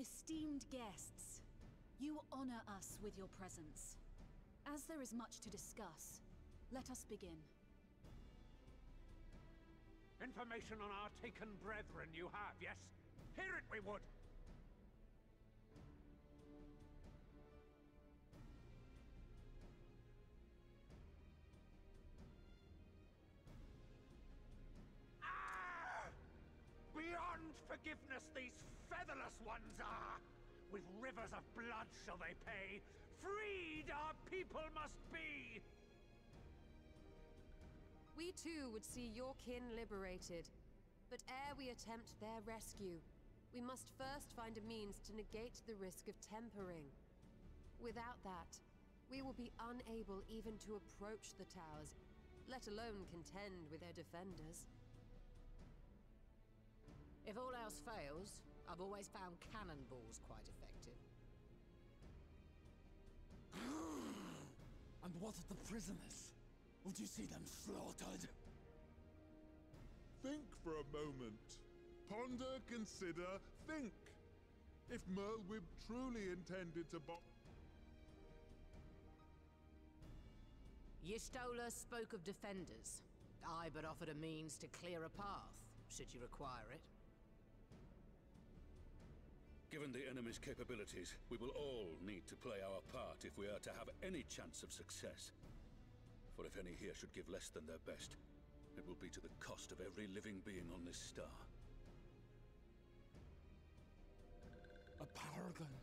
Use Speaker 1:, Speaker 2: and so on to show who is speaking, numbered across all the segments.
Speaker 1: Esteemed guests, you honor us with your presence. As there is much to discuss, let us begin.
Speaker 2: Information on our taken brethren you have, yes? Hear it we would! Ah! Beyond forgiveness these featherless ones are! With rivers of blood shall they pay! Freed our people must be!
Speaker 3: We too would see your kin liberated. But ere we attempt their rescue, we must first find a means to negate the risk of tempering. Without that, we will be unable even to approach the towers, let alone contend with their defenders.
Speaker 4: If all else fails, I've always found cannonballs quite effective.
Speaker 5: and what of the prisoners? Would you see them slaughtered?
Speaker 6: Think for a moment. Ponder, consider, think. If Merlwyb truly intended to bomb...
Speaker 4: Y'shtola spoke of defenders. I but offered a means to clear a path, should you require it.
Speaker 7: Given the enemy's capabilities, we will all need to play our part if we are to have any chance of success. For if any here should give less than their best, it will be to the cost of every living being on this star.
Speaker 5: A paragon,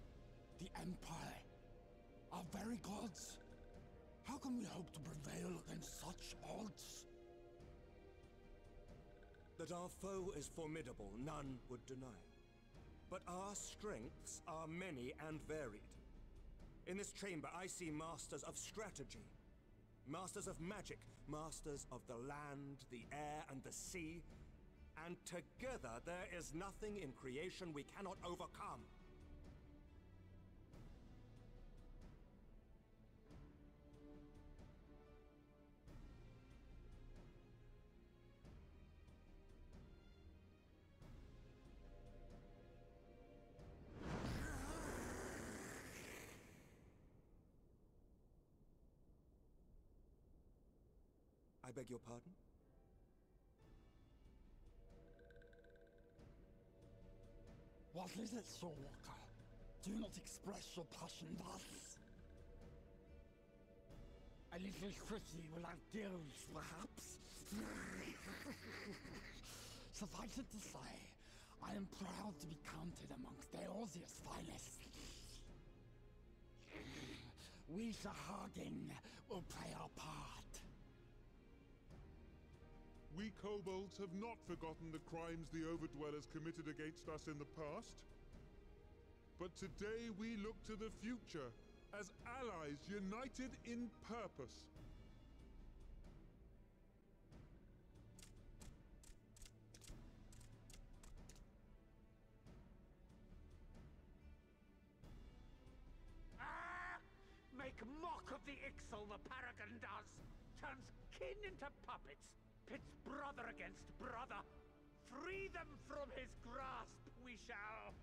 Speaker 5: the Empire, our very gods. How can we hope to prevail against such odds?
Speaker 8: That our foe is formidable, none would deny. But our strengths are many and varied. In this chamber, I see masters of strategy, masters of magic, masters of the land, the air, and the sea. And together, there is nothing in creation we cannot overcome. Beg your pardon?
Speaker 5: What is it, Sir Walker? Do not express your passion thus. A little city without gills, perhaps? Suffice it to say, I am proud to be counted amongst Eorzea's finest. We Sir Sahagin will play our part.
Speaker 6: We kobolds have not forgotten the crimes the Overdwellers committed against us in the past. But today we look to the future, as allies united in purpose.
Speaker 2: Ah! Make mock of the Ixal the Paragon does! Turns kin into puppets! Pits brother against brother. Free them from his grasp, we shall.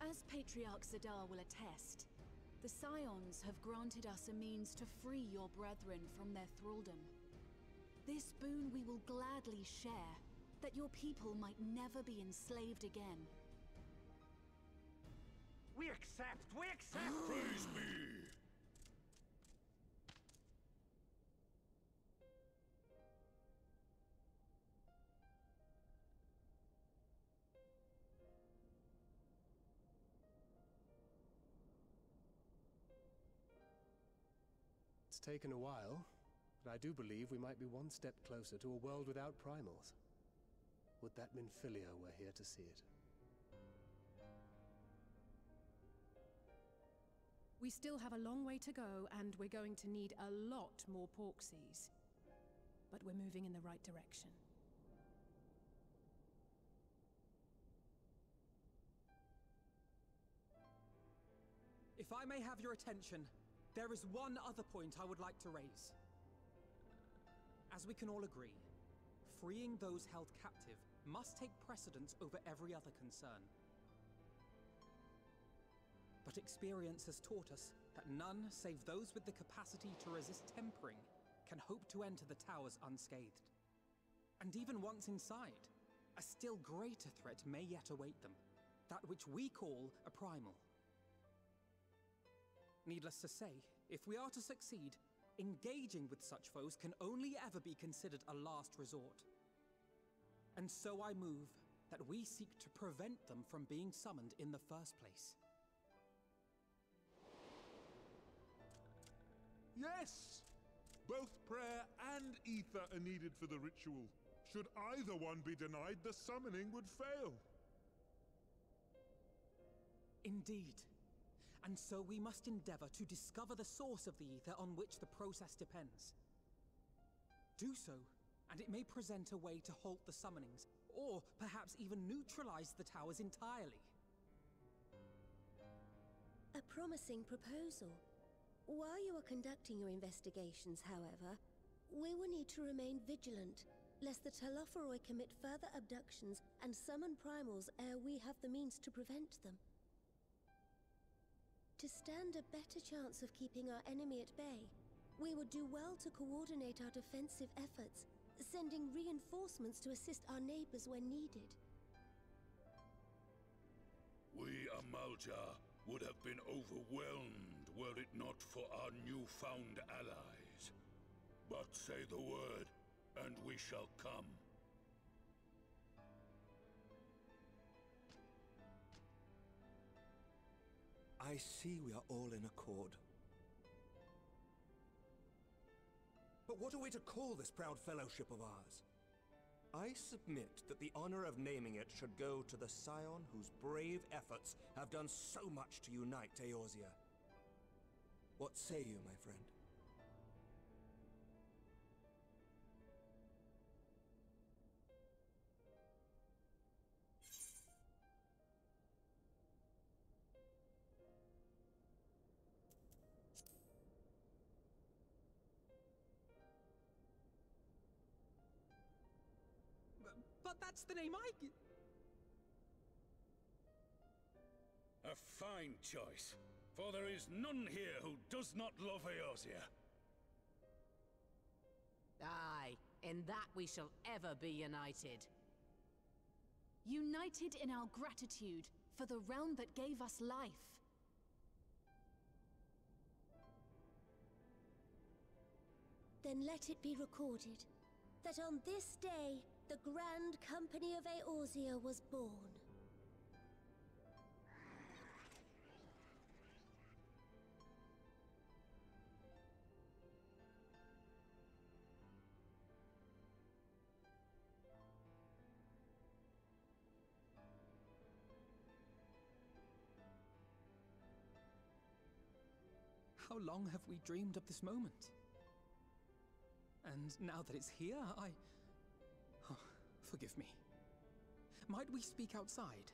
Speaker 1: As Patriarch Zadar will attest, the Scions have granted us a means to free your brethren from their thraldom. This boon we will gladly share, that your people might never be enslaved again.
Speaker 2: We accept! We accept!
Speaker 7: Praise me!
Speaker 9: Taken a while, but I do believe we might be one step closer to a world without primals. Would that Minfilia were here to see it.
Speaker 10: We still have a long way to go, and we're going to need a lot more porxies. But we're moving in the right direction.
Speaker 11: If I may have your attention, there is one other point I would like to raise. As we can all agree, freeing those held captive must take precedence over every other concern. But experience has taught us that none save those with the capacity to resist tempering can hope to enter the towers unscathed. And even once inside, a still greater threat may yet await them, that which we call a primal. Needless to say, if we are to succeed, engaging with such foes can only ever be considered a last resort. And so I move that we seek to prevent them from being summoned in the first place.
Speaker 6: Yes! Both prayer and ether are needed for the ritual. Should either one be denied, the summoning would fail.
Speaker 11: Indeed. And so we must endeavor to discover the source of the ether on which the process depends. Do so, and it may present a way to halt the summonings, or perhaps even neutralize the towers entirely.
Speaker 12: A promising proposal. While you are conducting your investigations, however, we will need to remain vigilant, lest the Telophoroi commit further abductions and summon primals ere we have the means to prevent them. To stand a better chance of keeping our enemy at bay, we would do well to coordinate our defensive efforts, sending reinforcements to assist our neighbors when needed.
Speaker 7: We, Amalj'aa, would have been overwhelmed were it not for our newfound allies. But say the word, and we shall come.
Speaker 8: I see we are all in accord. But what are we to call this proud fellowship of ours? I submit that the honor of naming it should go to the scion whose brave efforts have done so much to unite Eorzea. What say you, my friend?
Speaker 11: That's the name I.
Speaker 7: A fine choice, for there is none here who does not love Eorzea.
Speaker 4: Aye, in that we shall ever be united.
Speaker 1: United in our gratitude for the realm that gave us life.
Speaker 12: Then let it be recorded that on this day, the Grand Company of Eorzea was born.
Speaker 11: How long have we dreamed of this moment? And now that it's here, I. Forgive me. Might we speak outside?